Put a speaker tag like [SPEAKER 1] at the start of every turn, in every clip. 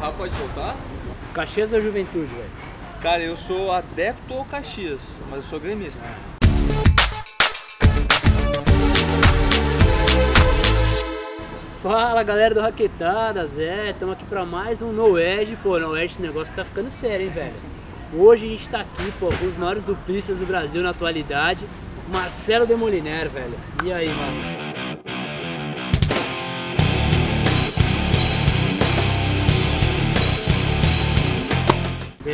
[SPEAKER 1] Rafa pode voltar?
[SPEAKER 2] Caxias ou Juventude, velho?
[SPEAKER 1] Cara, eu sou adepto ao Caxias, mas eu sou gremista.
[SPEAKER 2] Fala galera do Raquetadas, é, estamos aqui para mais um No Edge, pô, No Edge, esse negócio tá ficando sério, hein, velho. Hoje a gente tá aqui, pô, com os maiores duplistas do Brasil na atualidade, Marcelo Demoliner, velho. E aí, mano?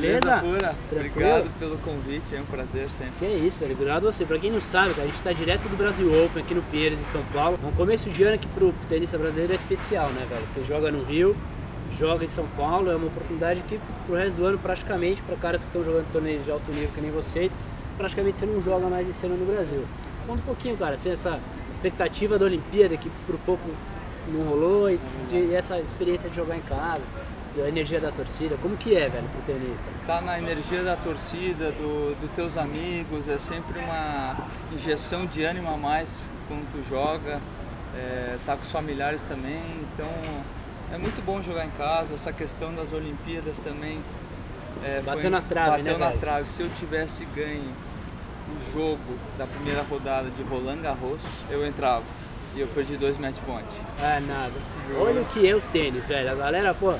[SPEAKER 2] Beleza?
[SPEAKER 1] Pura. Obrigado pelo convite, é um prazer sempre.
[SPEAKER 2] Que é isso, velho. Obrigado a você. Pra quem não sabe, cara, a gente tá direto do Brasil Open aqui no Pinheiros, em São Paulo. Um começo de ano que pro tenista brasileiro é especial, né, velho? Porque joga no Rio, joga em São Paulo, é uma oportunidade que pro resto do ano, praticamente, para caras que estão jogando torneios de alto nível que nem vocês, praticamente você não joga mais esse ano no Brasil. Conta um pouquinho, cara, assim, essa expectativa da Olimpíada que por pouco não rolou e, de, e essa experiência de jogar em casa a energia da torcida? Como que é, velho, pro tenista?
[SPEAKER 1] Tá na energia da torcida, dos do teus amigos, é sempre uma injeção de ânimo a mais quando tu joga, é, tá com os familiares também, então é muito bom jogar em casa, essa questão das Olimpíadas também.
[SPEAKER 2] É, bateu na trave,
[SPEAKER 1] bateu
[SPEAKER 2] né,
[SPEAKER 1] na trave. Se eu tivesse ganho o jogo da primeira rodada de Roland Garros, eu entrava. E eu perdi dois match points.
[SPEAKER 2] Ah, nada. Olha o que é o tênis, velho. A galera, pô,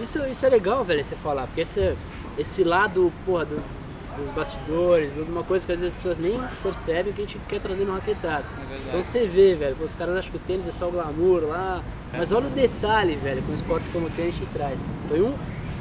[SPEAKER 2] isso, isso é legal, velho, você falar, porque esse, esse lado, porra, do, dos bastidores, uma coisa que às vezes as pessoas nem percebem que a gente quer trazer no raquetado. É então você vê, velho, os caras acham que o tênis é só o glamour lá, mas olha o detalhe, velho, com um esporte como o tênis te traz. Foi um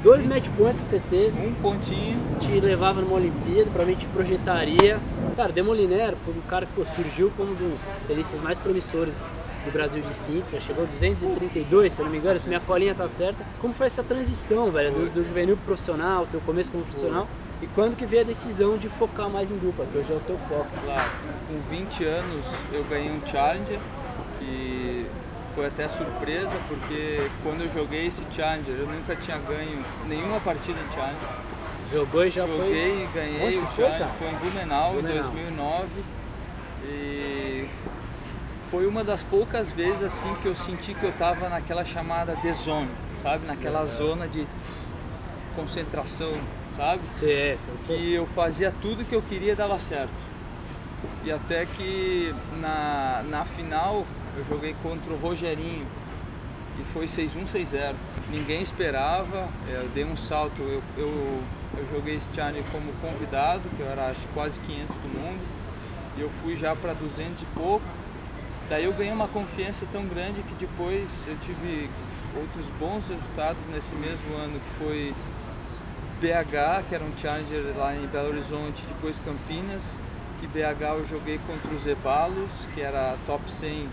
[SPEAKER 2] dois match points que você teve.
[SPEAKER 1] Um pontinho.
[SPEAKER 2] Te levava numa Olimpíada, provavelmente te projetaria. Cara, Demoliner foi um cara que pô, surgiu como um dos tenistas mais promissores do Brasil de simples, chegou a 232, se eu não me engano, se minha colinha tá certa. Como foi essa transição, velho, do, do juvenil pro profissional, teu começo como profissional? E quando que veio a decisão de focar mais em dupla, que hoje é o teu foco?
[SPEAKER 1] Claro, com 20 anos eu ganhei um Challenger, que foi até surpresa, porque quando eu joguei esse Challenger, eu nunca tinha ganho nenhuma partida em Challenger.
[SPEAKER 2] Jogou e já
[SPEAKER 1] Joguei
[SPEAKER 2] foi?
[SPEAKER 1] Joguei e ganhei o Challenger, foi, em Blumenau, em 2009. E foi uma das poucas vezes assim que eu senti que eu estava naquela chamada de zone, sabe? Naquela é. zona de concentração, sabe?
[SPEAKER 2] Certo.
[SPEAKER 1] Que eu fazia tudo que eu queria e dava certo. E até que na, na final eu joguei contra o Rogerinho e foi 6-1, 6-0. Ninguém esperava, é, eu dei um salto, eu, eu, eu joguei esse challenge como convidado, que eu era acho, quase 500 do mundo, e eu fui já para 200 e pouco. Daí eu ganhei uma confiança tão grande que depois eu tive outros bons resultados nesse mesmo ano, que foi BH, que era um challenger lá em Belo Horizonte, depois Campinas, que BH eu joguei contra os Ebalos, que era top 100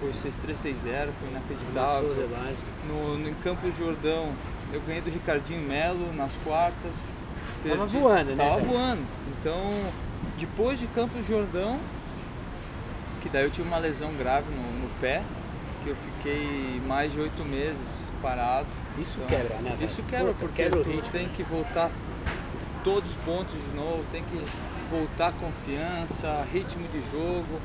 [SPEAKER 1] foi 6-3-6-0, foi inacreditável. No, no, em Campos Jordão, eu ganhei do Ricardinho Melo nas quartas.
[SPEAKER 2] Perdi, tava voando, né?
[SPEAKER 1] Tava voando. Então, depois de Campos Jordão, que daí eu tive uma lesão grave no, no pé, que eu fiquei mais de oito meses parado.
[SPEAKER 2] Isso então, quebra, né?
[SPEAKER 1] Isso quebra, Puta, porque quebra tu tem que voltar todos os pontos de novo, tem que voltar confiança, ritmo de jogo.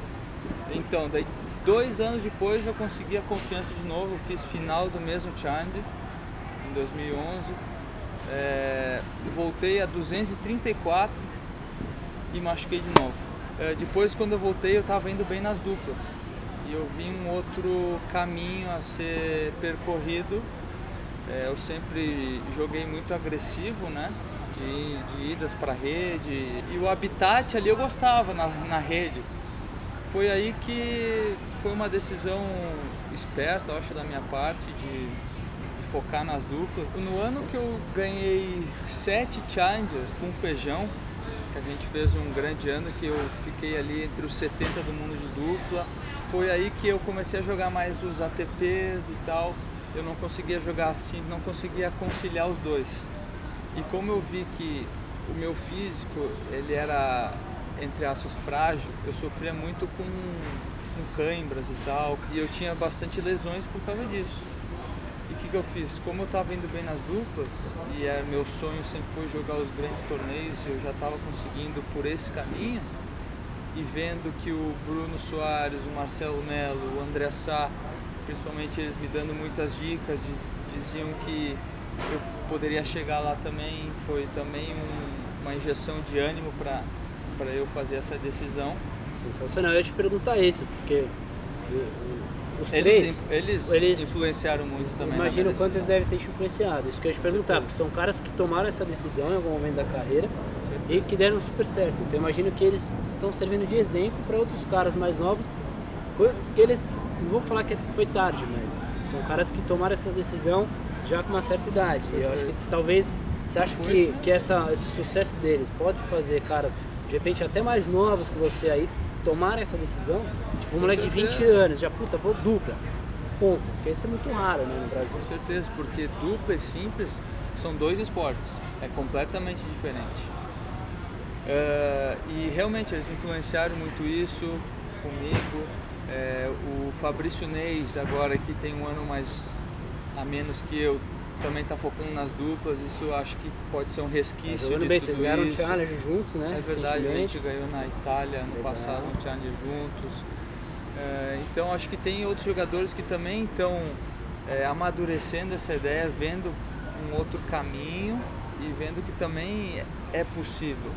[SPEAKER 1] Então, daí Dois anos depois eu consegui a confiança de novo, fiz final do mesmo challenge em 2011. É, voltei a 234 e machuquei de novo. É, depois quando eu voltei eu estava indo bem nas duplas e eu vi um outro caminho a ser percorrido. É, eu sempre joguei muito agressivo, né? De, de idas para rede e o habitat ali eu gostava na, na rede. Foi aí que foi uma decisão esperta, acho, da minha parte, de, de, focar nas duplas. No ano que eu ganhei sete challengers com feijão, que a gente fez um grande ano, que eu fiquei ali entre os 70 do mundo de dupla, foi aí que eu comecei a jogar mais os ATPs e tal. Eu não conseguia jogar assim, não conseguia conciliar os dois. E como eu vi que o meu físico, ele era entre aspas frágil, eu sofria muito com com cãibras e tal, e eu tinha bastante lesões por causa disso. E o que, que eu fiz? Como eu estava indo bem nas duplas, e é, meu sonho sempre foi jogar os grandes torneios, e eu já estava conseguindo por esse caminho, e vendo que o Bruno Soares, o Marcelo Melo, o André Sá, principalmente eles me dando muitas dicas, diz, diziam que eu poderia chegar lá também foi também um, uma injeção de ânimo para para eu fazer essa decisão.
[SPEAKER 2] Sensacional. Eu ia te perguntar isso, porque os
[SPEAKER 1] eles,
[SPEAKER 2] três.
[SPEAKER 1] Eles,
[SPEAKER 2] eles
[SPEAKER 1] influenciaram muito também.
[SPEAKER 2] Imagino quanto eles devem ter te influenciado. Isso que eu ia te perguntar, porque são caras que tomaram essa decisão em algum momento da carreira e que deram super certo. Então eu imagino que eles estão servindo de exemplo para outros caras mais novos, que eles, não vou falar que foi tarde, mas são caras que tomaram essa decisão já com uma certa idade. E eu acho que talvez, você acha que, que essa, esse sucesso deles pode fazer caras, de repente até mais novos que você aí, tomarem essa decisão? Tipo, um moleque de 20
[SPEAKER 1] certeza.
[SPEAKER 2] anos, já puta, vou dupla. Ponto. Porque isso é muito raro né, no Brasil.
[SPEAKER 1] Com certeza, porque dupla e simples são dois esportes, é completamente diferente. Eh, e realmente eles influenciaram muito isso comigo. Eh, o Fabrício Neis, agora que tem um ano mais a menos que eu, também está focando nas duplas. Isso eu acho que pode ser um resquício
[SPEAKER 2] Jogando
[SPEAKER 1] de
[SPEAKER 2] bem, vocês ganharam
[SPEAKER 1] isso.
[SPEAKER 2] challenge juntos, né?
[SPEAKER 1] É verdade, a gente ganhou na Itália ano
[SPEAKER 2] Legal.
[SPEAKER 1] passado no Challenge juntos. É, então acho que tem outros jogadores que também estão é, amadurecendo essa ideia, vendo um outro caminho e vendo que também é possível.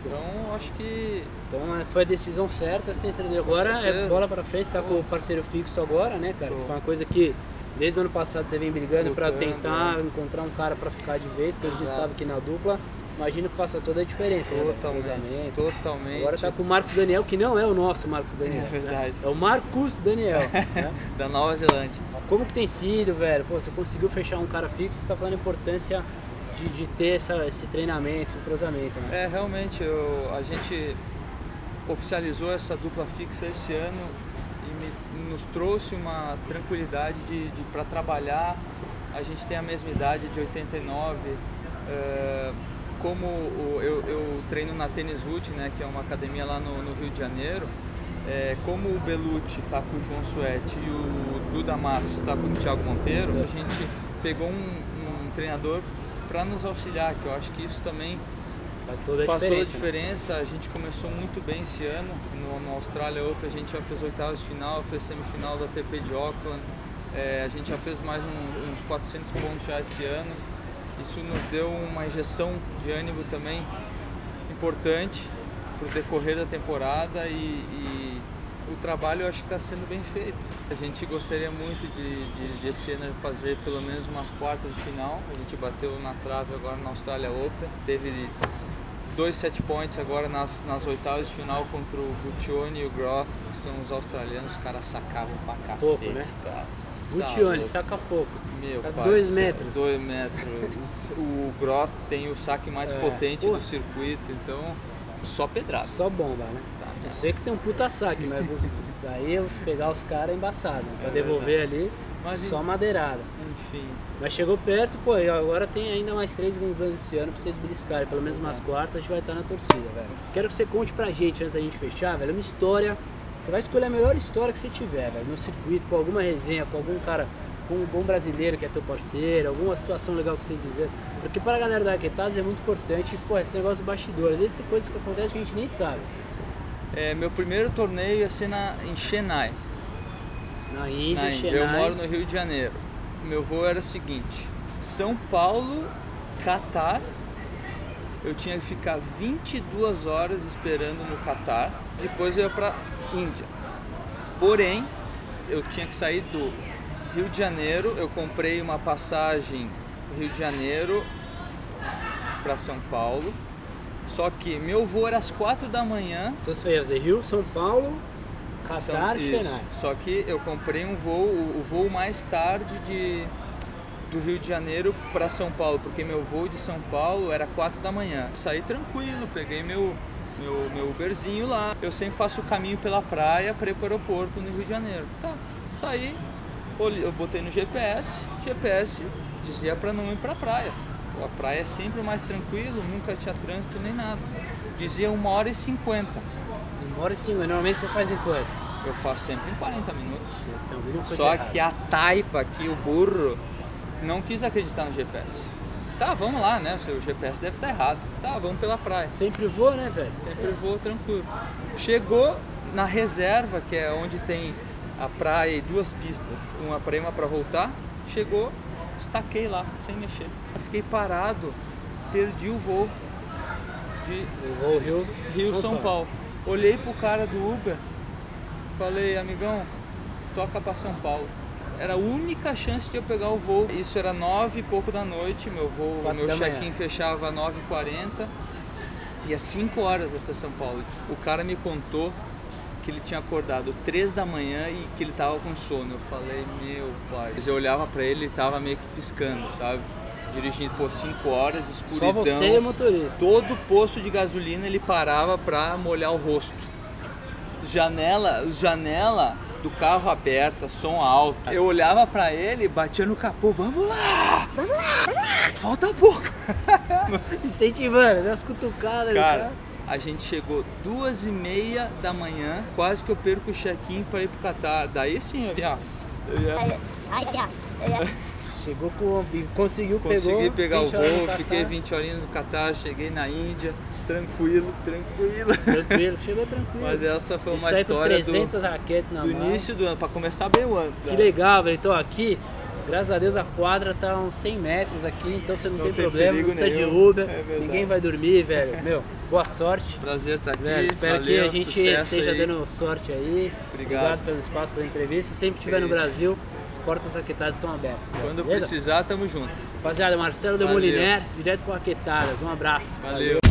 [SPEAKER 1] Então acho que
[SPEAKER 2] Então é, foi a decisão certa, você tem. Agora é bola pra frente, tá com o parceiro fixo agora, né, cara?
[SPEAKER 1] Tô.
[SPEAKER 2] Que foi uma coisa que desde o ano passado você vem brigando
[SPEAKER 1] Lutando,
[SPEAKER 2] tentar encontrar um cara pra ficar de vez, que a gente sabe que na dupla, imagino que faça toda a diferença, né?
[SPEAKER 1] totalmente,
[SPEAKER 2] Cruzamento.
[SPEAKER 1] totalmente
[SPEAKER 2] Agora tá com o Marcos Daniel, que não é o nosso Marcos Daniel.
[SPEAKER 1] É verdade.
[SPEAKER 2] né? É o Marcos Daniel. né?
[SPEAKER 1] da Nova Zelândia.
[SPEAKER 2] Como que tem sido, velho? Pô, você conseguiu fechar um cara fixo, você tá falando a importância de, de ter essa, esse treinamento, esse entrosamento, né?
[SPEAKER 1] É, realmente, eu- a gente oficializou essa dupla fixa esse ano nos trouxe uma tranquilidade de, de para trabalhar. A gente tem a mesma idade de 89. eh, como eu, eu treino na Tênis Root, né, que é uma academia lá no, no Rio de Janeiro, eh, como o Belucci está com o João Suete e o Duda Matos está com o Thiago Monteiro, a gente pegou um, um treinador para nos auxiliar, que eu acho que isso também
[SPEAKER 2] Faz toda a
[SPEAKER 1] Faz toda a
[SPEAKER 2] diferença. né?
[SPEAKER 1] diferença. A gente começou muito bem esse ano. No, no Australia Open a gente já fez oitavas de final, fez semifinal da TP de Auckland. É, a gente já fez mais um- uns 400 pontos já esse ano. Isso nos deu uma injeção de ânimo também importante para o decorrer da temporada e, e o trabalho eu acho que está sendo bem feito. A gente gostaria muito de, de, de esse ano fazer pelo menos umas quartas de final. A gente bateu na trave agora na Australia Open. Teve dois set points agora nas, nas oitavas de final contra o Buttione e o Groth, que são os australianos, os caras sacavam pra cacete,
[SPEAKER 2] Pouco, né?
[SPEAKER 1] cara. Tá
[SPEAKER 2] Butione,
[SPEAKER 1] louco.
[SPEAKER 2] saca pouco.
[SPEAKER 1] Meu
[SPEAKER 2] Tá
[SPEAKER 1] pai
[SPEAKER 2] dois metros.
[SPEAKER 1] Dois metros. o Groth tem o saque mais
[SPEAKER 2] É,
[SPEAKER 1] potente
[SPEAKER 2] pô.
[SPEAKER 1] do circuito, então só pedrada.
[SPEAKER 2] Só bomba, né?
[SPEAKER 1] Tá,
[SPEAKER 2] Eu sei que tem um puta saque, mas aí os pegar os caras é embaçado, né? Pra
[SPEAKER 1] É
[SPEAKER 2] devolver ali,
[SPEAKER 1] Mas,
[SPEAKER 2] só madeirada.
[SPEAKER 1] Enfim,
[SPEAKER 2] Mas chegou perto, pô, e agora tem ainda mais três Grand Slams esse ano pra vocês beliscarem. Pelo menos umas quartas a gente vai estar na torcida, velho. Quero que você conte pra gente, antes da gente fechar, velho, uma história. Você vai escolher a melhor história que você tiver, velho, no circuito, com alguma resenha, com algum cara, com um bom brasileiro que é teu parceiro, alguma situação legal que vocês viveram. Porque para a galera da Arquetados é muito importante, pô, esse negócio de bastidor. Às vezes tem coisas que acontecem que a gente nem sabe.
[SPEAKER 1] é, meu primeiro torneio ia ser na, em Chennai.
[SPEAKER 2] Na Índia,
[SPEAKER 1] na Índia.
[SPEAKER 2] Chennai,
[SPEAKER 1] Eu moro no Rio de Janeiro. Meu voo era o seguinte: São Paulo, Catar. Eu tinha que ficar 22 horas esperando no Catar. Depois eu ia para Índia. Porém, eu tinha que sair do Rio de Janeiro. Eu comprei uma passagem Rio de Janeiro para São Paulo. Só que meu voo era às 4 da manhã
[SPEAKER 2] Então você ia fazer Rio, São Paulo, Chennai.
[SPEAKER 1] Só que eu comprei um voo, o, o voo mais tarde de, do Rio de Janeiro para São Paulo, porque meu voo de São Paulo era 4 da manhã. Saí tranquilo, peguei meu, meu, meu Uberzinho lá. Eu sempre faço o caminho pela praia para ir para o aeroporto no Rio de Janeiro. Tá, saí, eu botei no GPS, GPS dizia para não ir para a praia. A praia é sempre mais tranquilo, nunca tinha trânsito nem nada. Dizia 1 hora e 50.
[SPEAKER 2] Uma hora e cinco, normalmente você faz em quanto?
[SPEAKER 1] Eu faço sempre em 40 minutos.
[SPEAKER 2] Então,
[SPEAKER 1] Só
[SPEAKER 2] errada.
[SPEAKER 1] que a taipa aqui, o burro, não quis acreditar no GPS. Tá, vamos lá, né? O seu GPS deve estar errado. Tá, vamos pela praia.
[SPEAKER 2] Sempre voa, né, velho?
[SPEAKER 1] Sempre vou tranquilo. Chegou na reserva, que é onde tem a praia e duas pistas, uma para ir, uma para voltar. Chegou, estaquei lá, sem mexer. Fiquei parado, perdi o voo de
[SPEAKER 2] O Rio,
[SPEAKER 1] Rio São, Paulo. Olhei pro cara do Uber, falei, amigão, toca pra São Paulo. Era a única chance de eu pegar o voo. Isso era nove e pouco da noite, meu voo,
[SPEAKER 2] Quatro
[SPEAKER 1] meu check-in fechava às 9h40 e às 5 horas até São Paulo. O cara me contou que ele tinha acordado 3 da manhã e que ele tava com sono. Eu falei, meu pai. Eu olhava pra ele, ele tava meio que piscando, sabe? Dirigindo por 5 horas,
[SPEAKER 2] Só
[SPEAKER 1] escuridão.
[SPEAKER 2] você e o motorista.
[SPEAKER 1] Todo posto de gasolina ele parava pra molhar o rosto. Janela, janela do carro aberta, som alto. Eu olhava pra ele, batia no capô, vamos lá! Vamos lá, vamos lá! Falta pouco.
[SPEAKER 2] Incentivando, deu umas cutucadas.
[SPEAKER 1] Cara,
[SPEAKER 2] cara.
[SPEAKER 1] a gente chegou duas e meia da manhã, quase que eu perco o check-in pra ir pro Catar. Daí sim, eu ia- eu ia
[SPEAKER 2] Chegou com. Conseguiu,
[SPEAKER 1] consegui
[SPEAKER 2] pegou.
[SPEAKER 1] pegar o
[SPEAKER 2] 20 horas no
[SPEAKER 1] voo, fiquei 20 horinhas no Catar, cheguei na Índia, tranquilo, tranquilo.
[SPEAKER 2] Tranquilo, chegou tranquilo.
[SPEAKER 1] Mas essa foi uma história do,
[SPEAKER 2] 300 raquetes na
[SPEAKER 1] do
[SPEAKER 2] mão.
[SPEAKER 1] início do ano, pra começar bem o ano.
[SPEAKER 2] Que legal, velho. Então aqui, graças a Deus, a quadra tá uns 100 metros aqui, então você não,
[SPEAKER 1] Não
[SPEAKER 2] tem,
[SPEAKER 1] tem
[SPEAKER 2] problema, não precisa de
[SPEAKER 1] nenhum.
[SPEAKER 2] Uber,
[SPEAKER 1] É
[SPEAKER 2] ninguém vai dormir, velho. Meu, boa sorte.
[SPEAKER 1] Prazer estar aqui.
[SPEAKER 2] Velho, espero
[SPEAKER 1] valeu,
[SPEAKER 2] que a gente esteja
[SPEAKER 1] aí.
[SPEAKER 2] dando sorte aí.
[SPEAKER 1] Obrigado.
[SPEAKER 2] pelo espaço pela entrevista. Se sempre estiver no. Brasil, as portas raquetadas estão abertas.
[SPEAKER 1] Quando
[SPEAKER 2] Beleza?
[SPEAKER 1] precisar, tamo junto.
[SPEAKER 2] Rapaziada, Marcelo de
[SPEAKER 1] Valeu.
[SPEAKER 2] Moliner, direto com Raquetadas. Um abraço.
[SPEAKER 1] Valeu.